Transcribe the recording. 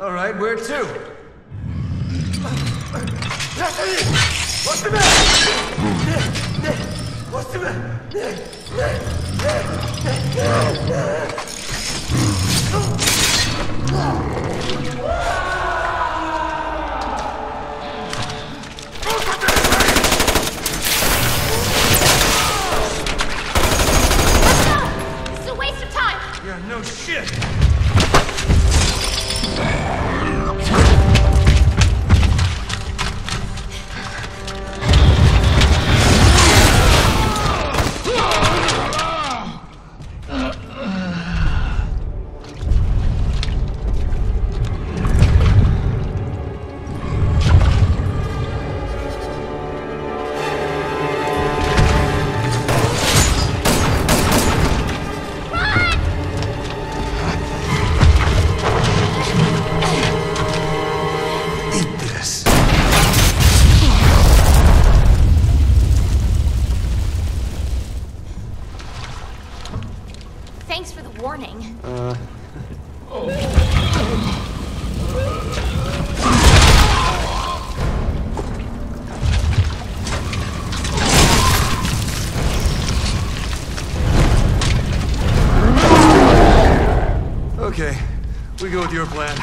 All right, where to? What's the matter? What's the This is a waste of time! Yeah, no shit. Thanks for the warning. Okay, we go with your plan.